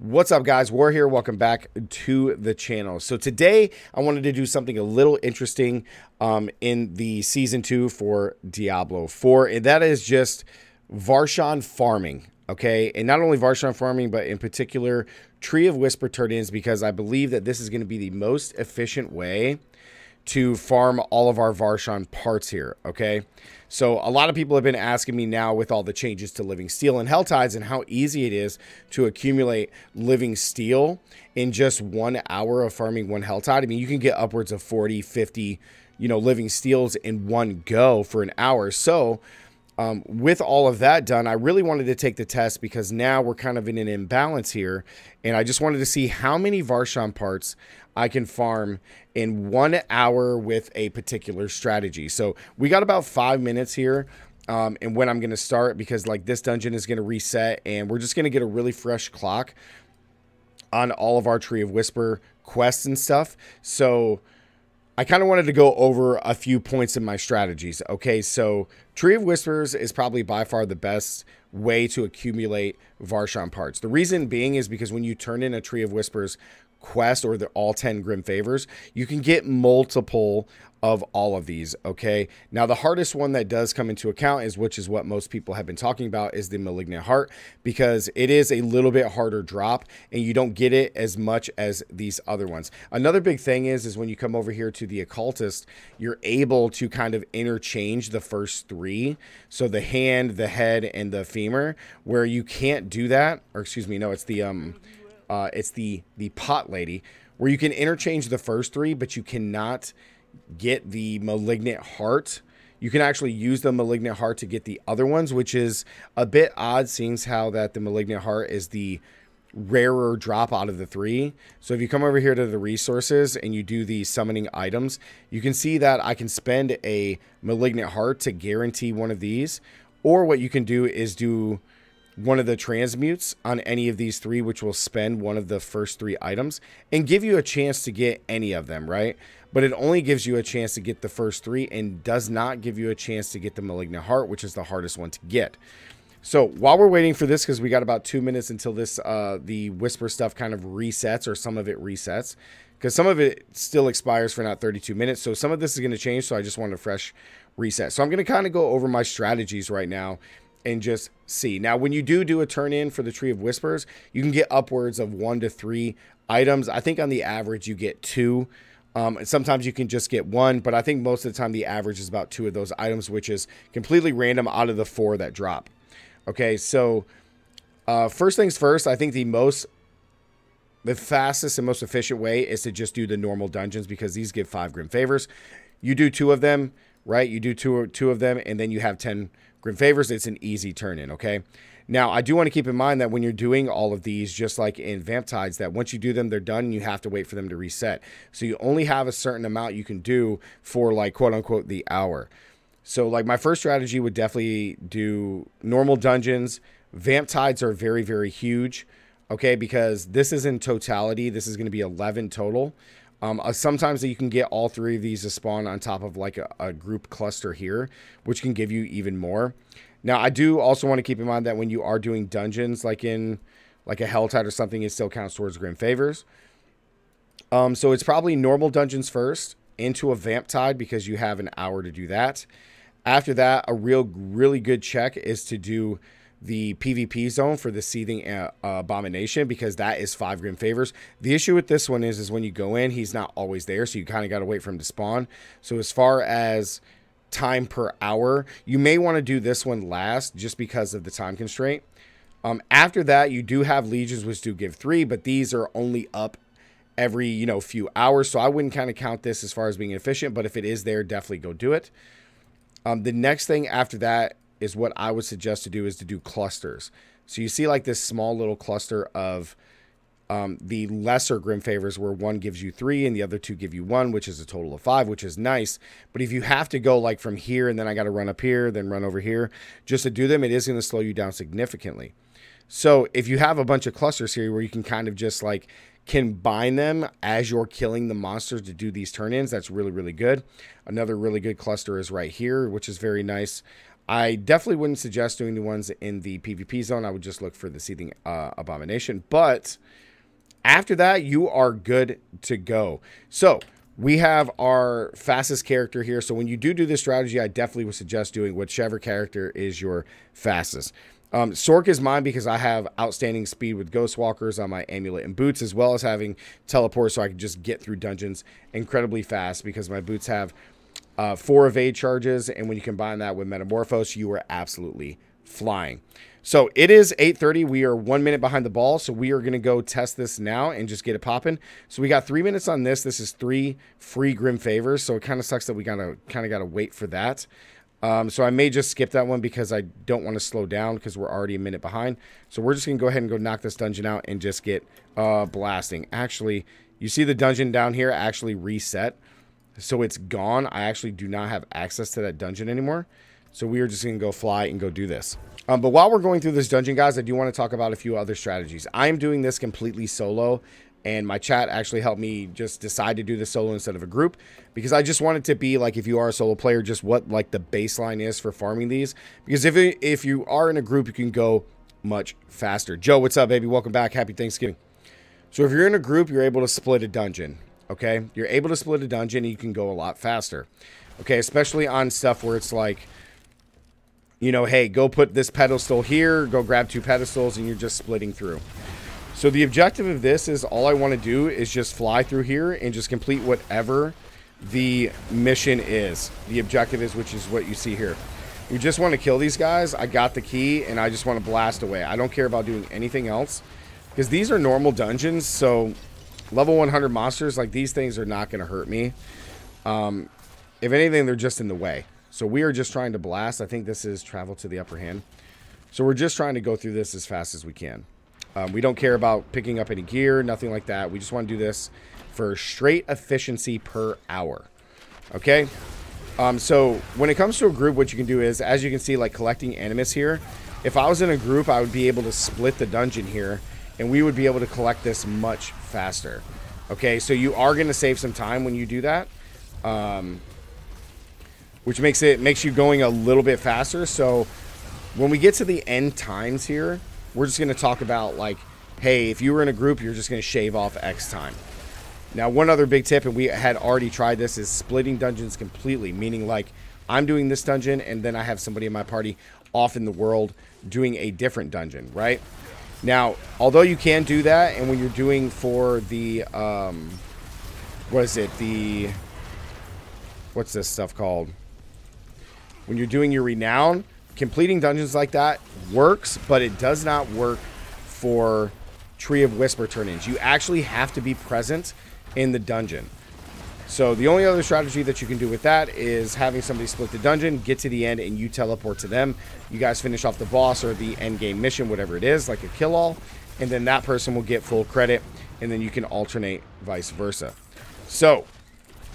What's up, guys? War here. Welcome back to the channel. So today I wanted to do something a little interesting um, in the season two for Diablo 4, and that is just Varshan farming. Okay, and not only Varshan farming, but in particular Tree of Whisper turn-ins, because I believe that this is going to be the most efficient way to farm all of our Varshan parts here, okay? So a lot of people have been asking me now with all the changes to Living Steel and Helltides and how easy it is to accumulate Living Steel in just one hour of farming one Helltide. I mean, you can get upwards of 40, 50, you know, Living Steels in one go for an hour. So um, with all of that done, I really wanted to take the test because now we're kind of in an imbalance here. And I just wanted to see how many Varshan parts I can farm in one hour with a particular strategy. So we got about five minutes here. Um, and when I'm going to start because like this dungeon is going to reset and we're just going to get a really fresh clock on all of our Tree of Whisper quests and stuff. So I kind of wanted to go over a few points in my strategies. Okay, so Tree of Whispers is probably by far the best way to accumulate Varshan parts. The reason being is because when you turn in a Tree of Whispers quest or the all 10 grim favors you can get multiple of all of these okay? Now the hardest one that does come into account is which is what most people have been talking about is the malignant heart because it is a little bit harder drop and you don't get it as much as these other ones. Another big thing is is when you come over here to the occultist you're able to kind of interchange the first three so the hand the head and the femur where you can't do that or excuse me no it's the um uh, it's the the pot lady where you can interchange the first three, but you cannot get the malignant heart. You can actually use the malignant heart to get the other ones, which is a bit odd, seeing how that the malignant heart is the rarer drop out of the three. So if you come over here to the resources and you do the summoning items, you can see that I can spend a malignant heart to guarantee one of these. Or what you can do is do one of the transmutes on any of these three, which will spend one of the first three items and give you a chance to get any of them, right? But it only gives you a chance to get the first three and does not give you a chance to get the Malignant Heart, which is the hardest one to get. So while we're waiting for this, because we got about two minutes until this, uh, the Whisper stuff kind of resets or some of it resets, because some of it still expires for not 32 minutes. So some of this is going to change. So I just want a fresh reset. So I'm going to kind of go over my strategies right now and just see. Now, when you do do a turn in for the Tree of Whispers, you can get upwards of one to three items. I think on the average, you get two. Um, sometimes you can just get one, but I think most of the time the average is about two of those items, which is completely random out of the four that drop. Okay, so uh, first things first, I think the most, the fastest and most efficient way is to just do the normal dungeons because these give five grim favors. You do two of them, right? You do two, two of them, and then you have 10 Grim Favors, it's an easy turn in, okay? Now, I do want to keep in mind that when you're doing all of these, just like in Vamp Tides, that once you do them, they're done and you have to wait for them to reset. So you only have a certain amount you can do for like quote unquote the hour. So like my first strategy would definitely do normal dungeons. Vamp Tides are very, very huge, okay? Because this is in totality. This is going to be 11 total. Um, uh, sometimes you can get all three of these to spawn on top of like a, a, group cluster here, which can give you even more. Now, I do also want to keep in mind that when you are doing dungeons, like in like a Helltide or something, it still counts towards Grim Favors. Um, so it's probably normal dungeons first into a Vamp Tide because you have an hour to do that. After that, a real, really good check is to do the PvP zone for the Seething uh, Abomination because that is five grim favors. The issue with this one is, is when you go in, he's not always there, so you kind of got to wait for him to spawn. So as far as time per hour, you may want to do this one last just because of the time constraint. Um, after that, you do have legions which do give three, but these are only up every you know few hours, so I wouldn't kind of count this as far as being efficient. But if it is there, definitely go do it. Um, the next thing after that is what I would suggest to do is to do clusters. So you see like this small little cluster of um, the lesser grim favors where one gives you three and the other two give you one, which is a total of five, which is nice. But if you have to go like from here and then I got to run up here, then run over here just to do them, it is going to slow you down significantly. So if you have a bunch of clusters here where you can kind of just like combine them as you're killing the monsters to do these turn-ins, that's really, really good. Another really good cluster is right here, which is very nice. I definitely wouldn't suggest doing the ones in the PvP zone. I would just look for the Seething uh, Abomination. But after that, you are good to go. So we have our fastest character here. So when you do do this strategy, I definitely would suggest doing whichever character is your fastest. Um, Sorc is mine because I have outstanding speed with Ghost Walkers on my amulet and boots, as well as having teleport so I can just get through dungeons incredibly fast because my boots have uh, four evade charges, and when you combine that with Metamorphose, you are absolutely flying. So it is 8.30. We are one minute behind the ball, so we are going to go test this now and just get it popping. So we got three minutes on this. This is three free Grim Favors, so it kind of sucks that we gotta kind of got to wait for that. Um, so I may just skip that one because I don't want to slow down because we're already a minute behind. So we're just going to go ahead and go knock this dungeon out and just get uh, blasting. Actually, you see the dungeon down here actually reset. So it's gone. I actually do not have access to that dungeon anymore. So we are just going to go fly and go do this. Um, but while we're going through this dungeon, guys, I do want to talk about a few other strategies. I am doing this completely solo and my chat actually helped me just decide to do the solo instead of a group because I just wanted to be like if you are a solo player just what like the baseline is for farming these because if if you are in a group you can go much faster. Joe, what's up baby? Welcome back. Happy Thanksgiving. So if you're in a group, you're able to split a dungeon, okay? You're able to split a dungeon and you can go a lot faster. Okay, especially on stuff where it's like you know, hey, go put this pedestal here, go grab two pedestals and you're just splitting through. So the objective of this is all I want to do is just fly through here and just complete whatever the mission is. The objective is, which is what you see here. We just want to kill these guys. I got the key and I just want to blast away. I don't care about doing anything else because these are normal dungeons. So level 100 monsters, like these things are not going to hurt me. Um, if anything, they're just in the way. So we are just trying to blast. I think this is travel to the upper hand. So we're just trying to go through this as fast as we can. Um, we don't care about picking up any gear, nothing like that. We just want to do this for straight efficiency per hour. Okay? Um, so when it comes to a group, what you can do is, as you can see, like collecting animus here, if I was in a group, I would be able to split the dungeon here, and we would be able to collect this much faster. Okay, so you are going to save some time when you do that, um, which makes it makes you going a little bit faster. So when we get to the end times here, we're just going to talk about like, hey, if you were in a group, you're just going to shave off X time. Now, one other big tip, and we had already tried this, is splitting dungeons completely, meaning like I'm doing this dungeon and then I have somebody in my party off in the world doing a different dungeon, right? Now, although you can do that, and when you're doing for the, um, what is it, the, what's this stuff called? When you're doing your renown, completing dungeons like that works, but it does not work for Tree of Whisper turn-ins. You actually have to be present in the dungeon. So the only other strategy that you can do with that is having somebody split the dungeon, get to the end, and you teleport to them. You guys finish off the boss or the end game mission, whatever it is, like a kill all, and then that person will get full credit, and then you can alternate vice versa. So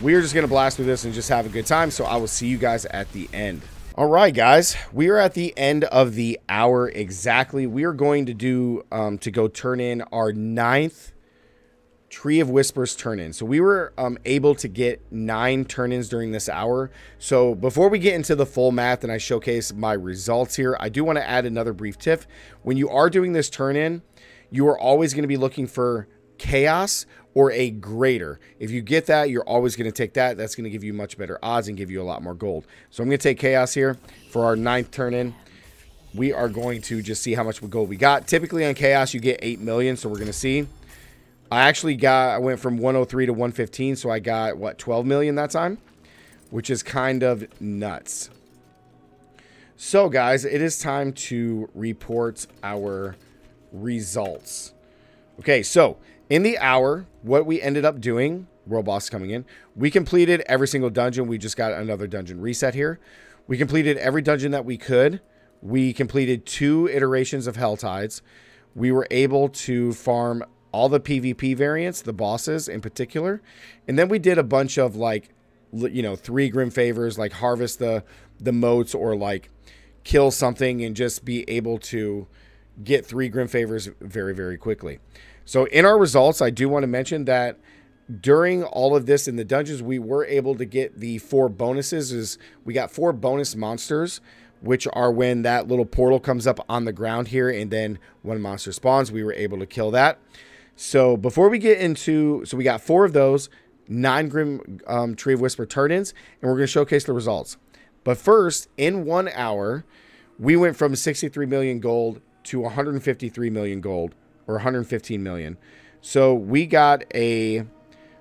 we are just going to blast through this and just have a good time. So I will see you guys at the end. All right, guys, we are at the end of the hour exactly. We are going to do um, to go turn in our ninth Tree of Whispers turn in. So we were um, able to get nine turn ins during this hour. So before we get into the full math and I showcase my results here, I do want to add another brief tip. When you are doing this turn in, you are always going to be looking for chaos or a greater. If you get that, you're always going to take that. That's going to give you much better odds and give you a lot more gold. So I'm going to take Chaos here for our ninth turn in. We are going to just see how much gold we got. Typically on Chaos, you get 8 million, so we're going to see. I actually got, I went from 103 to 115, so I got, what, 12 million that time? Which is kind of nuts. So, guys, it is time to report our results. Okay, so in the hour, what we ended up doing, World Boss coming in, we completed every single dungeon. We just got another dungeon reset here. We completed every dungeon that we could. We completed two iterations of Hell Tides. We were able to farm all the PvP variants, the bosses in particular. And then we did a bunch of like, you know, three Grim Favors, like harvest the, the moats or like kill something and just be able to get three Grim Favors very, very quickly. So in our results, I do want to mention that during all of this in the dungeons, we were able to get the four bonuses. Is we got four bonus monsters, which are when that little portal comes up on the ground here, and then one monster spawns. We were able to kill that. So before we get into, so we got four of those, nine Grim um, Tree of Whisper turn-ins, and we're going to showcase the results. But first, in one hour, we went from 63 million gold to 153 million gold, or 115 million. So we got a,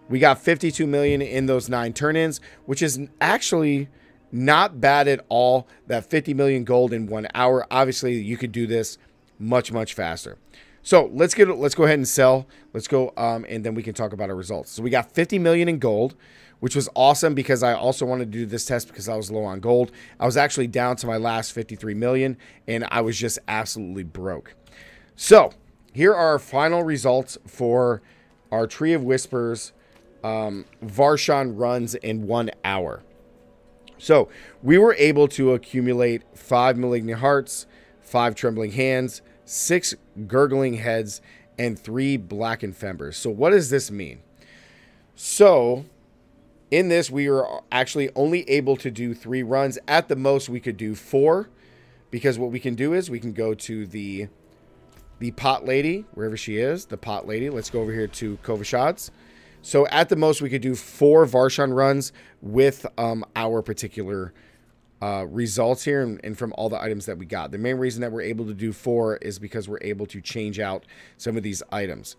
we got 52 million in those nine turn-ins, which is actually not bad at all. That 50 million gold in one hour. Obviously, you could do this much much faster. So let's get let's go ahead and sell. Let's go, um, and then we can talk about our results. So we got 50 million in gold, which was awesome because I also wanted to do this test because I was low on gold. I was actually down to my last 53 million, and I was just absolutely broke. So here are our final results for our Tree of Whispers um, Varshan runs in one hour. So we were able to accumulate five malignant hearts, five trembling hands, six gurgling heads, and three blackened femurs. So what does this mean? So in this, we are actually only able to do three runs. At the most, we could do four because what we can do is we can go to the the pot lady, wherever she is, the pot lady. Let's go over here to Kyovashad's. So at the most, we could do four Varshan runs with um, our particular uh, results here and, and, from all the items that we got. The main reason that we're able to do four is because we're able to change out some of these items.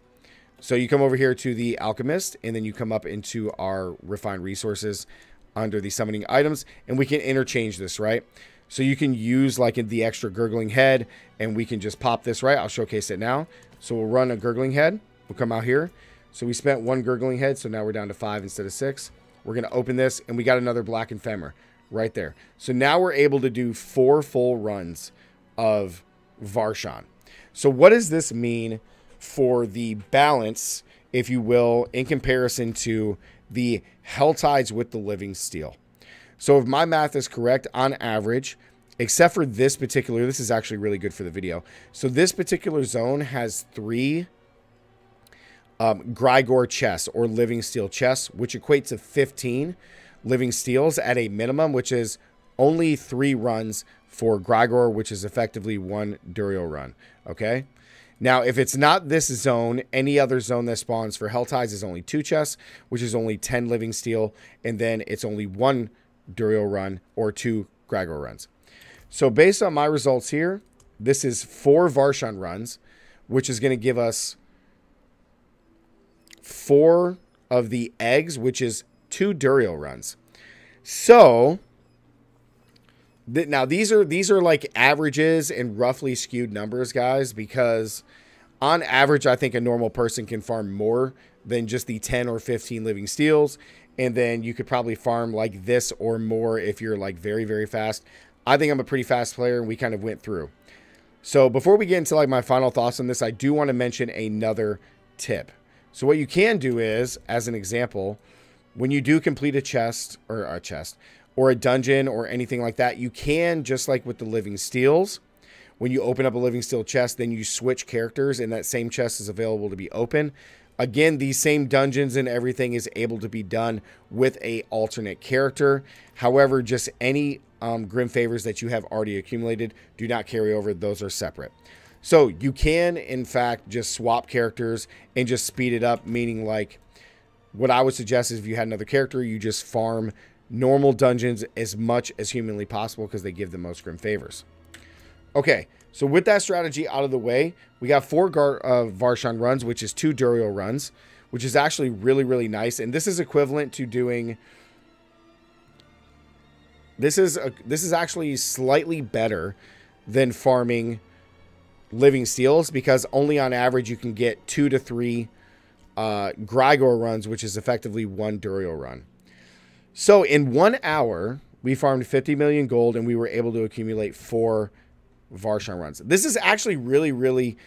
So you come over here to the Alchemist, and then you come up into our Refined Resources under the Summoning Items, and we can interchange this, right? So you can use like the extra Gurgling Head, and we can just pop this, right? I'll showcase it now. So we'll run a Gurgling Head. We'll come out here. So we spent one Gurgling Head, so now we're down to five instead of six. We're going to open this, and we got another Blackened Femur right there. So now we're able to do four full runs of Varshan. So what does this mean for the balance, if you will, in comparison to the Helltides with the Living Steel? So if my math is correct, on average, except for this particular, this is actually really good for the video. So this particular zone has three um, Grigoire chests or Living Steel chests, which equates to 15 living steels at a minimum, which is only three runs for Grigoire, which is effectively one Duriel run. Okay. Now, if it's not this zone, any other zone that spawns for Helltides is only two chests, which is only 10 living steel, and then it's only one Duriel run or two Grigoire runs. So based on my results here, this is four Varshan runs, which is going to give us four of the eggs, which is two Duriel runs. So th- now these are these are like averages and roughly skewed numbers, guys, because on average, I think a normal person can farm more than just the 10 or 15 living steels. And then you could probably farm like this or more if you're like very, very fast. I think I'm a pretty fast player and we kind of went through. So before we get into like my final thoughts on this, I do want to mention another tip. So what you can do is, as an example, when you do complete a chest or a chest or a dungeon or anything like that, you can just like with the living steels, when you open up a living steel chest, then you switch characters and that same chest is available to be open. Again, these same dungeons and everything is able to be done with a alternate character. However, just any um, Grim Favors that you have already accumulated do not carry over. Those are separate. So you can, in fact, just swap characters and just speed it up, meaning like what I would suggest is if you had another character, you just farm normal dungeons as much as humanly possible because they give the most grim favors. Okay, so with that strategy out of the way, we got four Gar uh, Varshan runs, which is two Duriel runs, which is actually really, really nice. And this is equivalent to doing... This is a, this is actually slightly better than farming living steels because only on average you can get two to three uh, Grigoire runs, which is effectively one Duriel run. So in one hour, we farmed 50 million gold and we were able to accumulate four Varshan runs. This is actually really, really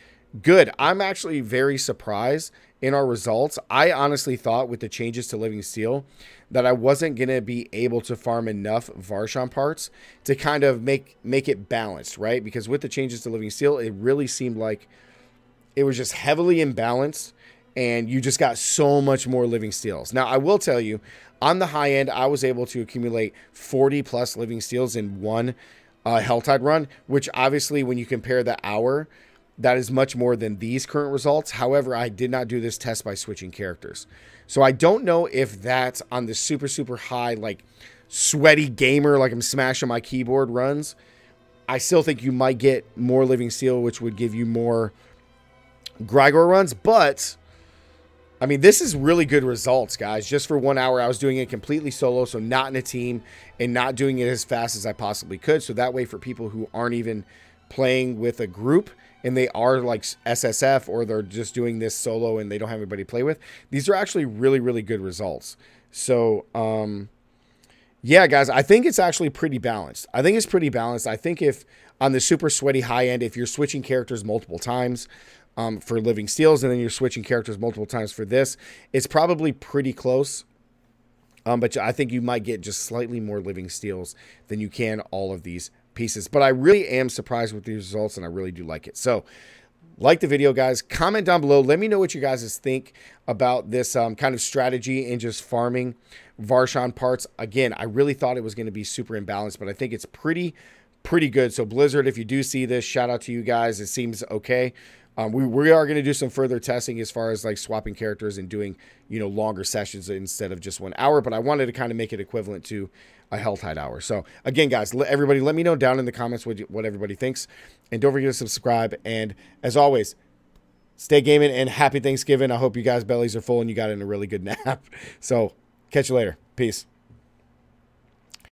good. I'm actually very surprised in our results. I honestly thought with the changes to Living Steel that I wasn't going to be able to farm enough Varshan parts to kind of make make it balanced, right? Because with the changes to Living Steel, it really seemed like it was just heavily imbalanced and you just got so much more living steels. Now, I will tell you, on the high end, I was able to accumulate 40 plus living steels in one uh, Helltide run, which obviously, when you compare the hour, that is much more than these current results. However, I did not do this test by switching characters. So I don't know if that on the super, super high, like sweaty gamer, like I'm smashing my keyboard runs. I still think you might get more Living Steel, which would give you more Grigoire runs. But, I mean, this is really good results, guys. Just for one hour, I was doing it completely solo, so not in a team and not doing it as fast as I possibly could. So that way, for people who aren't even playing with a group, and they are like SSF or they're just doing this solo and they don't have anybody to play with, these are actually really, really good results. So, um, yeah, guys, I think it's actually pretty balanced. I think it's pretty balanced. I think if on the super sweaty high end, if you're switching characters multiple times um, for Living Steels and then you're switching characters multiple times for this, it's probably pretty close. Um, but I think you might get just slightly more Living Steels than you can all of these pieces. But I really am surprised with these results, and I really do like it. So, like the video, guys. Comment down below. Let me know what you guys think about this um, kind of strategy and just farming Varshan parts. Again, I really thought it was going to be super imbalanced, but I think it's pretty, pretty good. So, Blizzard, if you do see this, shout out to you guys. It seems okay. Um, we, we are going to do some further testing as far as like swapping characters and doing, you know, longer sessions instead of just one hour. But I wanted to kind of make it equivalent to a Helltide hour. So again, guys, everybody, let me know down in the comments what, what everybody thinks. And don't forget to subscribe. And as always, stay gaming and happy Thanksgiving. I hope you guys' bellies are full and you got in a really good nap. So catch you later. Peace.